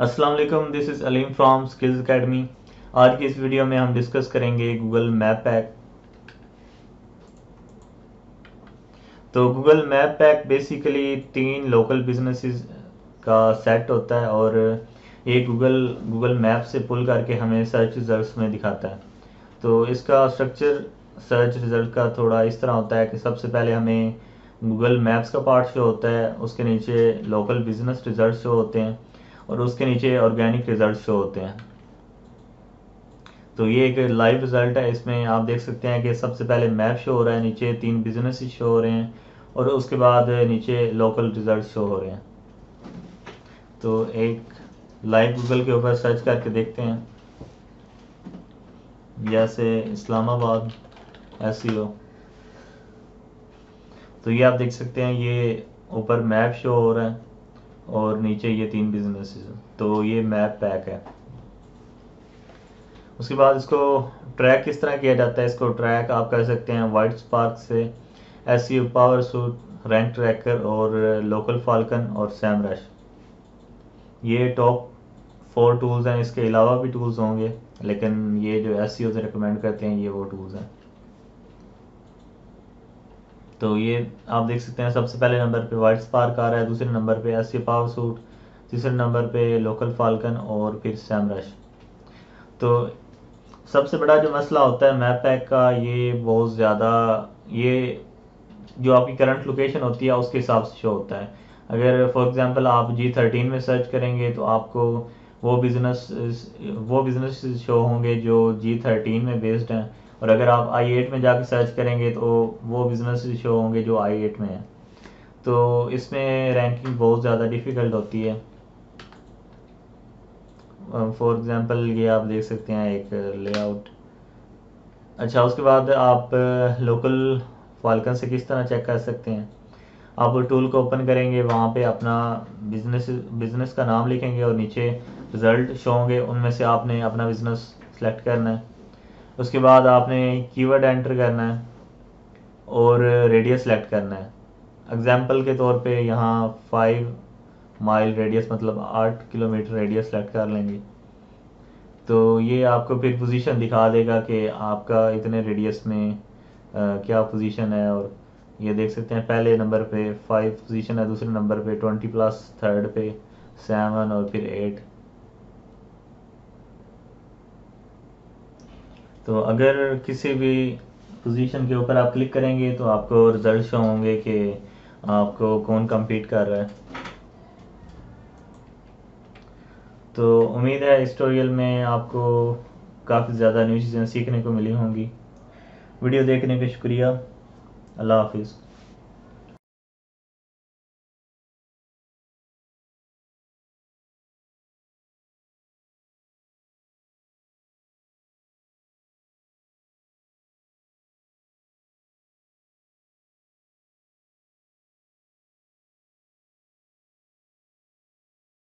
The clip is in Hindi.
अस्सलाम वालेकुम this is Aleem from skills academy आज की इस वीडियो में हम डिस्कस करेंगे गूगल मैप पैक तो गूगल मैप पैक बेसिकली तीन लोकल बिजनेसेस का सेट होता है और ये गूगल गूगल मैप से पुल करके हमें सर्च रिजल्ट्स में दिखाता है। तो इसका स्ट्रक्चर सर्च रिज़ल्ट का थोड़ा इस तरह होता है कि सबसे पहले हमें गूगल मैप्स का पार्ट शो होता है, उसके नीचे लोकल बिज़नेस रिज़ल्ट शो होते हैं। और उसके नीचे ऑर्गेनिक रिज़ल्ट शो होते हैं। तो ये एक लाइव रिज़ल्ट है, इसमें आप देख सकते हैं कि सबसे पहले मैप शो हो रहा है, नीचे तीन बिज़नेस शो हो रहे हैं और उसके बाद नीचे लोकल रिज़ल्ट शो हो रहे हैं। तो एक लाइव गूगल के ऊपर सर्च करके देखते हैं। जैसे इस्लामाबाद एस तो ये आप देख सकते हैं, ये ऊपर मैप शो हो रहा है। और नीचे ये तीन बिज़नेस तो ये मैप पैक है। उसके बाद इसको ट्रैक किस तरह किया जाता है, इसको ट्रैक आप कर सकते हैं वाइट स्पार्क से S Power Suite Rank Tracker और लोकल फाल्कन और सैम रश ये टॉप फोर टूल्स हैं। इसके अलावा भी टूल्स होंगे, लेकिन ये जो एस रिकमेंड करते हैं, ये वो टूल्स हैं। तो ये आप देख सकते हैं, सबसे पहले नंबर पे वाइट स्पार्क आ रहा है, दूसरे नंबर पे एस पावर सूट तीसरे नंबर पे लोकल फाल्कन और फिर सैमरश तो सबसे बड़ा जो मसला होता है मैप पैक का, ये बहुत ज़्यादा, ये जो आपकी करंट लोकेशन होती है, उसके हिसाब से शो होता है। अगर फॉर एग्जांपल आप जी थर्टीन में सर्च करेंगे तो आपको वो बिज़नेस वो बिज़नेस शो होंगे जो जी थर्टीन में बेस्ड हैं। और अगर आप आई एट में जाकर सर्च करेंगे तो वो बिज़नेस शो होंगे जो आई एट में है। तो इसमें रैंकिंग बहुत ज़्यादा डिफ़िकल्ट होती है। फॉर एग्ज़ाम्पल ये आप देख सकते हैं एक लेआउट अच्छा उसके बाद आप लोकल फाल्कन से किस तरह चेक कर सकते हैं? आप टूल को ओपन करेंगे, वहाँ पे अपना बिज़नेस बिज़नेस का नाम लिखेंगे और नीचे रिज़ल्ट शो होंगे। उनमें से आपने अपना बिज़नेस सेलेक्ट करना है। उसके बाद आपने कीवर्ड एंटर करना है और रेडियस सेलेक्ट करना है। एग्ज़ाम्पल के तौर पे यहाँ फाइव माइल रेडियस मतलब आठ किलोमीटर रेडियस सेलेक्ट कर लेंगे। तो ये आपको फिर पोजीशन दिखा देगा कि आपका इतने रेडियस में आ, क्या पोजीशन है और ये देख सकते हैं पहले नंबर पे फाइव पोजीशन है दूसरे नंबर पे ट्वेंटी प्लस थर्ड पे सेवन और फिर एट तो अगर किसी भी पोजीशन के ऊपर आप क्लिक करेंगे तो आपको रिज़ल्ट शो होंगे कि आपको कौन कम्पीट कर रहा है। तो उम्मीद है इस ट्यूटोरियल में आपको काफ़ी ज़्यादा न्यू चीज़ें सीखने को मिली होंगी। वीडियो देखने का शुक्रिया। अल्लाह हाफिज़।